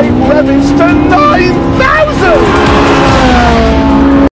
Dave Revitz tonight!